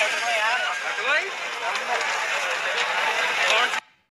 Vai ganhar. Vai?